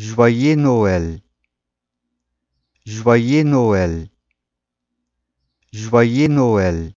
Joyeux Noël. Joyeux Noël. Joyeux Noël.